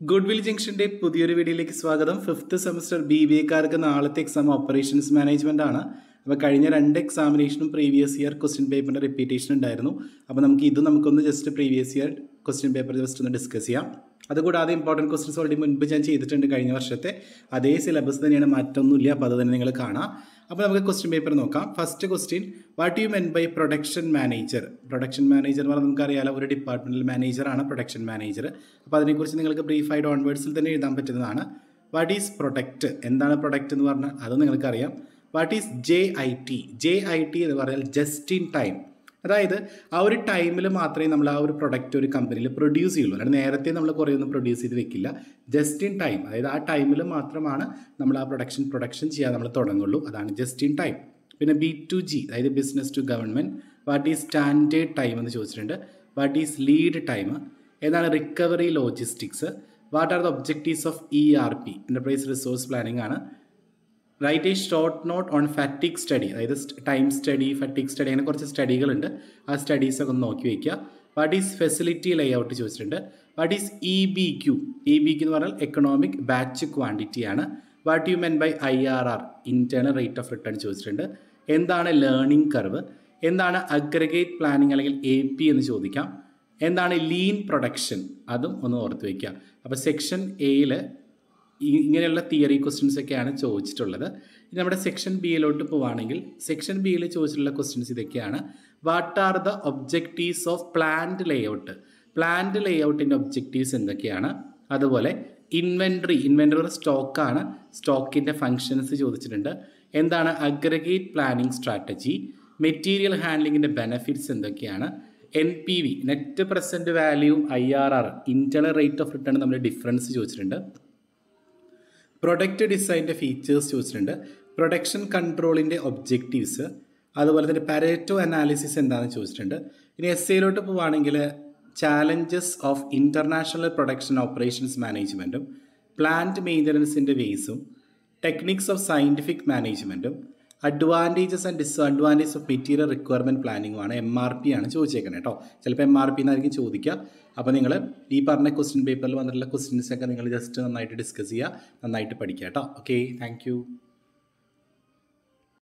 Good will ജംഗ്ഷന്റെ പുതിയൊരു വീഡിയോയിലേക്ക് സ്വാഗതം. ഫിഫ്ത്ത് സെമസ്റ്റർ ബി ബി എക്കാർക്ക് നാളത്തെ എക്സാം ഓപ്പറേഷൻസ് മാനേജ്മെന്റ് ആണ്. അപ്പോൾ കഴിഞ്ഞ രണ്ട് എക്സാമിനേഷനും പ്രീവിയസ് ഇയർ ക്വസ്റ്റ്യൻ പേപ്പറിന്റെ റിപ്പീറ്റേഷൻ ഉണ്ടായിരുന്നു. അപ്പോൾ നമുക്ക് ഇത് നമുക്കൊന്ന് just previous year question paper just ഒന്ന് ഡിസ്കസ് ചെയ്യാം. അതുകൂടാതെ ഇമ്പോർട്ടന്റ് ക്വസ്റ്റ്യൻസ് ഓൾറെഡി മുൻപ് ഞാൻ ചെയ്തിട്ടുണ്ട് കഴിഞ്ഞ വർഷത്തെ. അതേ സിലബസ് തന്നെയാണ് മാറ്റമൊന്നുമില്ല അപ്പോൾ അത് തന്നെ നിങ്ങൾ കാണാം. അപ്പോൾ നമുക്ക് ക്വസ്റ്റ്യൻ പേപ്പർ നോക്കാം. First question what you mean by production manager production manager എന്ന് പറഞ്ഞാൽ നമുക്കറിയാലോ ഒരു ഡിപ്പാർട്ട്മെന്റൽ മാനേജറാണ് പ്രൊഡക്ഷൻ മാനേജർ അപ്പോൾ അതിനെക്കുറിച്ച് നിങ്ങൾക്ക് ബ്രീഫായിട്ട് ഓൺവേഡ്സിൽ തന്നെ എഴുതാൻ പറ്റുന്നതാണ്. വാട്ട് ഈസ് പ്രൊഡക്റ്റ് എന്താണ് പ്രൊഡക്റ്റ് എന്ന് പറഞ്ഞാൽ അത് നിങ്ങൾക്കറിയാം. What is J I T J I T എന്ന് പറഞ്ഞാൽ ജസ്റ്റ് ഇൻ ടൈം അതായത് ആ ഒരു ടൈമിൽ മാത്രമേ നമ്മൾ ആ ഒരു പ്രൊഡക്റ്റ് ഒരു കമ്പനിയിൽ പ്രൊഡ്യൂസ് ചെയ്യുള്ളൂ. അല്ലെങ്കിൽ നേരത്തെ നമ്മൾ കുറേ ഒന്നും പ്രൊഡ്യൂസ് ചെയ്ത് വെക്കില്ല. ജസ്റ്റ് ഇൻ ടൈം അതായത് ആ ടൈമിൽ മാത്രമാണ് നമ്മൾ ആ പ്രൊഡക്ഷൻ പ്രൊഡക്ഷൻ ചെയ്യാൻ നമ്മൾ തുടങ്ങുള്ളൂ. അതാണ് ജസ്റ്റ് ഇൻ ടൈം പിന്നെ ബി ടു ജി അതായത് business to government what is standard time എന്ന് ചോദിച്ചിട്ടുണ്ട്. വാട്ട് ഈസ് ലീഡ് ടൈം ഏതാണ് recovery logistics what are the objectives of E R P enterprise resource planning ആണ്. Write a short note on fatigue study അതായത് time study fatigue study അങ്ങനെ കുറച്ച് സ്റ്റഡികളുണ്ട് ആ studies ഒക്കെ ഒന്ന് നോക്കി വയ്ക്കുക. What is facility layout ചോദിച്ചിട്ടുണ്ട്. What is E B Q E B Q എന്ന് പറഞ്ഞാൽ എക്കണോമിക് ബാച്ച് ക്വാണ്ടിറ്റി ആണ്. What you mean by I R R internal rate of return ചോദിച്ചിട്ടുണ്ട്. എന്താണ് ലേണിംഗ് കർവ് എന്താണ് അഗ്രഗേറ്റ് പ്ലാനിങ് അല്ലെങ്കിൽ A P എന്ന് ചോദിക്കാം. എന്താണ് ലീൻ പ്രൊഡക്ഷൻ അതും ഒന്ന് ഓർത്ത് വയ്ക്കുക. അപ്പോൾ സെക്ഷൻ എയിൽ ഇങ്ങനെയുള്ള തിയറി ക്വസ്റ്റ്യൻസ് ഒക്കെയാണ് ചോദിച്ചിട്ടുള്ളത്. ഇനി നമ്മുടെ സെക്ഷൻ ബിയിലോട്ട് പോവുകയാണെങ്കിൽ സെക്ഷൻ ബിയിൽ ചോദിച്ചിട്ടുള്ള ക്വസ്റ്റ്യൻസ് ഇതൊക്കെയാണ്. What are the objectives of plant layout plant ലേഔട്ടിന്റെ objectives എന്തൊക്കെയാണ്? അതുപോലെ ഇൻവെൻട്രി ഇൻവെൻട്രി സ്റ്റോക്കാണ് സ്റ്റോക്കിന്റെ ഫങ്ഷൻസ് ചോദിച്ചിട്ടുണ്ട്. എന്താണ് അഗ്രഗേറ്റ് പ്ലാനിങ് സ്ട്രാറ്റജി മെറ്റീരിയൽ ഹാൻഡ്ലിങ്ങിന്റെ ബെനഫിറ്റ്സ് എന്തൊക്കെയാണ്? N P V net present value I R R internal rate of return നമ്മൾ ഡിഫറൻസ് ചോദിച്ചിട്ടുണ്ട്. പ്രൊഡക്റ്റ് ഡിസൈന്റെ ഫീച്ചേഴ്സ് ചോദിച്ചിട്ടുണ്ട്. പ്രൊഡക്ഷൻ കൺട്രോളിന്റെ ഒബ്ജക്റ്റീവ്സ് അതുപോലെ തന്നെ പാരേറ്റോ അനാലിസിസ് എന്താണെന്ന് ചോദിച്ചിട്ടുണ്ട്. ഇനി എസ് സിയിലോട്ട് പോവുകയാണെങ്കിൽ challenges of international production operations മാനേജ്മെന്റും പ്ലാന്റ് മെയിന്റനൻസിന്റെ വേസും ടെക്നിക്സ് ഓഫ് സയന്റിഫിക് മാനേജ്മെന്റും advantages and disadvantage of material requirement പ്ലാനിങ്ങുമാണ് M R P ആണ് ചോദിച്ചേക്കുന്നത് കേട്ടോ ചിലപ്പോൾ എം ആർ പി എന്നായിരിക്കും ചോദിക്കുക അപ്പോൾ നിങ്ങൾ ഈ പറഞ്ഞ ക്വസ്റ്റ്യൻ പേപ്പറിൽ വന്നിട്ടുള്ള ക്വസ്റ്റ്യൻസ് ഒക്കെ നിങ്ങൾ ജസ്റ്റ് നന്നായിട്ട് ഡിസ്കസ് ചെയ്യുക. നന്നായിട്ട് പഠിക്കുക കേട്ടോ ഓക്കെ താങ്ക്